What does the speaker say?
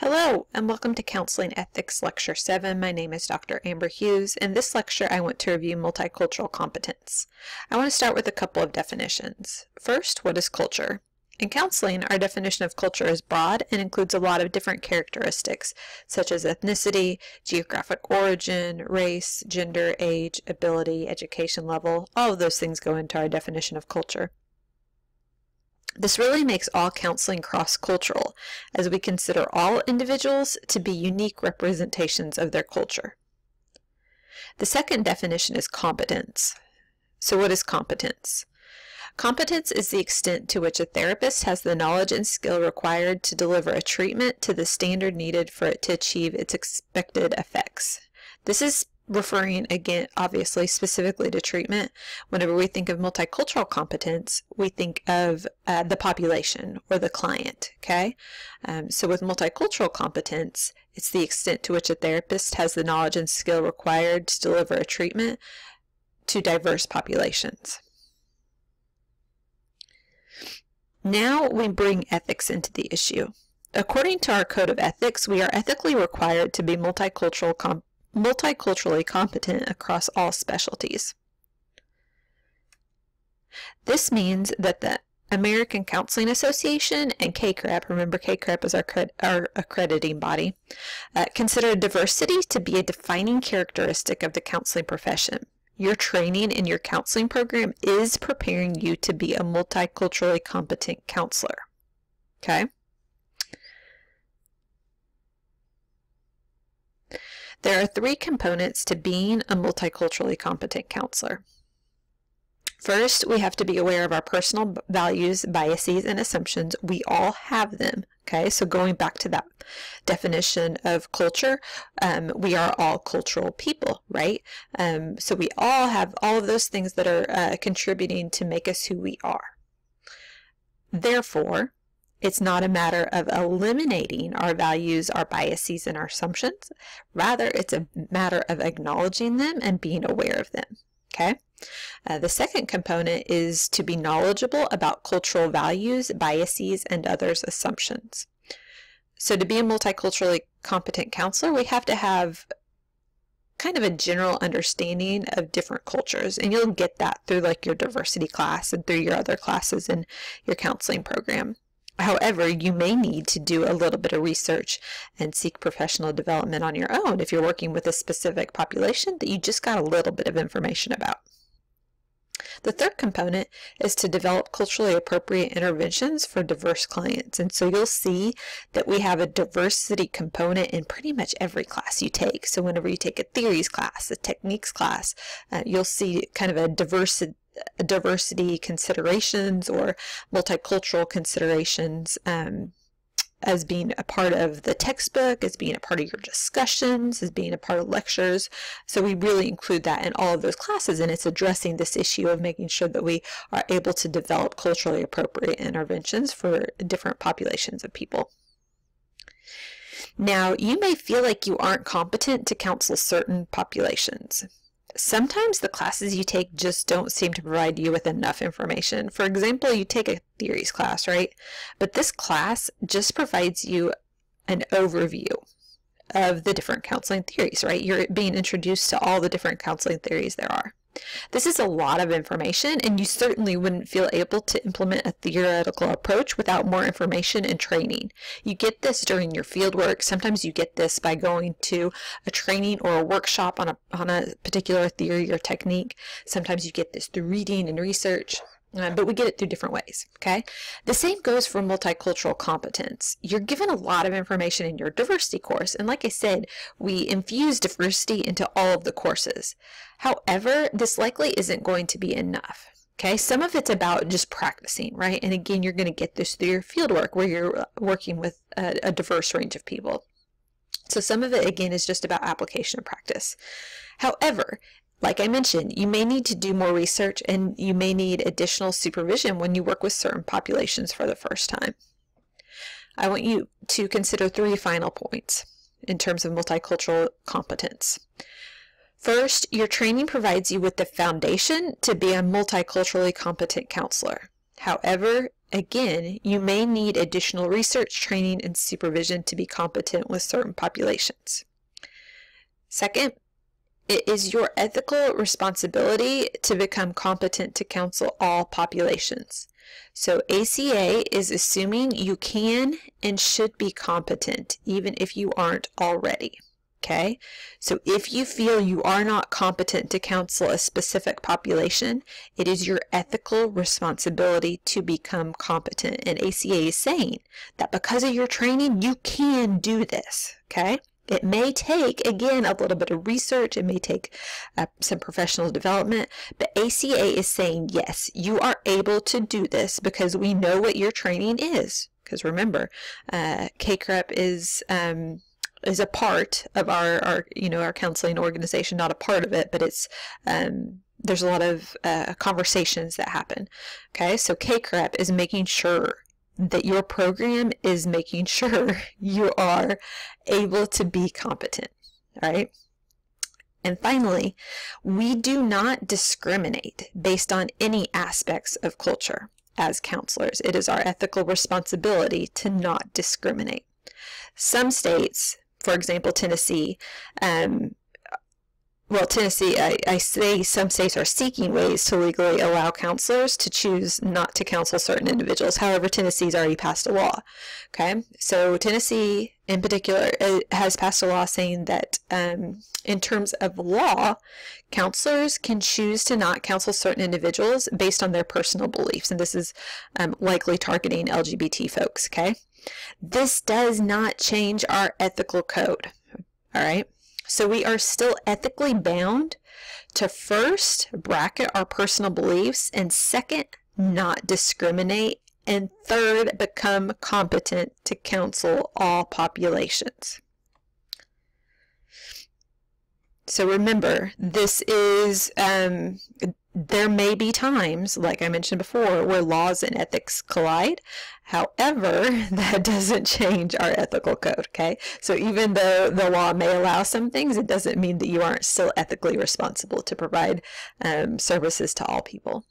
Hello, and welcome to Counseling Ethics Lecture 7. My name is Dr. Amber Hughes. In this lecture, I want to review multicultural competence. I want to start with a couple of definitions. First, what is culture? In counseling, our definition of culture is broad and includes a lot of different characteristics, such as ethnicity, geographic origin, race, gender, age, ability, education level. All of those things go into our definition of culture. This really makes all counseling cross-cultural, as we consider all individuals to be unique representations of their culture. The second definition is competence. So what is competence? Competence is the extent to which a therapist has the knowledge and skill required to deliver a treatment to the standard needed for it to achieve its expected effects. This is referring again, obviously, specifically to treatment, whenever we think of multicultural competence, we think of uh, the population or the client, okay? Um, so with multicultural competence, it's the extent to which a therapist has the knowledge and skill required to deliver a treatment to diverse populations. Now we bring ethics into the issue. According to our Code of Ethics, we are ethically required to be multicultural multiculturally competent across all specialties. This means that the American Counseling Association and CACREP, remember CACREP is our, our accrediting body, uh, consider diversity to be a defining characteristic of the counseling profession. Your training in your counseling program is preparing you to be a multiculturally competent counselor. Okay? There are three components to being a multiculturally competent counselor. First, we have to be aware of our personal values, biases, and assumptions. We all have them. Okay, so going back to that definition of culture, um, we are all cultural people, right? Um, so we all have all of those things that are uh, contributing to make us who we are. Therefore, it's not a matter of eliminating our values, our biases, and our assumptions. Rather, it's a matter of acknowledging them and being aware of them. Okay? Uh, the second component is to be knowledgeable about cultural values, biases, and others' assumptions. So to be a multiculturally competent counselor, we have to have kind of a general understanding of different cultures and you'll get that through like your diversity class and through your other classes in your counseling program. However, you may need to do a little bit of research and seek professional development on your own if you're working with a specific population that you just got a little bit of information about. The third component is to develop culturally appropriate interventions for diverse clients. And so you'll see that we have a diversity component in pretty much every class you take. So whenever you take a theories class, a techniques class, uh, you'll see kind of a diversity diversity considerations or multicultural considerations um, as being a part of the textbook, as being a part of your discussions, as being a part of lectures. So we really include that in all of those classes and it's addressing this issue of making sure that we are able to develop culturally appropriate interventions for different populations of people. Now, you may feel like you aren't competent to counsel certain populations sometimes the classes you take just don't seem to provide you with enough information. For example, you take a theories class, right? But this class just provides you an overview of the different counseling theories, right? You're being introduced to all the different counseling theories there are. This is a lot of information, and you certainly wouldn't feel able to implement a theoretical approach without more information and training. You get this during your fieldwork. Sometimes you get this by going to a training or a workshop on a, on a particular theory or technique. Sometimes you get this through reading and research. Uh, but we get it through different ways, okay? The same goes for multicultural competence. You're given a lot of information in your diversity course, and like I said, we infuse diversity into all of the courses. However, this likely isn't going to be enough. Okay, some of it's about just practicing, right? And again, you're going to get this through your fieldwork where you're uh, working with a, a diverse range of people. So some of it, again, is just about application and practice. However, like I mentioned, you may need to do more research and you may need additional supervision when you work with certain populations for the first time. I want you to consider three final points in terms of multicultural competence. First, your training provides you with the foundation to be a multiculturally competent counselor. However, Again, you may need additional research, training, and supervision to be competent with certain populations. Second, it is your ethical responsibility to become competent to counsel all populations. So ACA is assuming you can and should be competent even if you aren't already. Okay, so if you feel you are not competent to counsel a specific population, it is your ethical responsibility to become competent. And ACA is saying that because of your training, you can do this. Okay, it may take, again, a little bit of research, it may take uh, some professional development, but ACA is saying, yes, you are able to do this because we know what your training is. Because remember, uh, CACREP is um, is a part of our, our you know our counseling organization not a part of it but it's um, there's a lot of uh, conversations that happen. Okay? So CACREP is making sure that your program is making sure you are able to be competent right? and finally we do not discriminate based on any aspects of culture as counselors it is our ethical responsibility to not discriminate some states for example, Tennessee, um, well, Tennessee, I, I, say some states are seeking ways to legally allow counselors to choose not to counsel certain individuals. However, Tennessee's already passed a law. Okay, so Tennessee in particular uh, has passed a law saying that um, in terms of law, counselors can choose to not counsel certain individuals based on their personal beliefs. And this is um, likely targeting LGBT folks. Okay, this does not change our ethical code. All right. So we are still ethically bound to first bracket our personal beliefs and second, not discriminate and third, become competent to counsel all populations. So remember, this is um, there may be times, like I mentioned before, where laws and ethics collide. However, that doesn't change our ethical code, okay? So even though the law may allow some things, it doesn't mean that you aren't still ethically responsible to provide um, services to all people.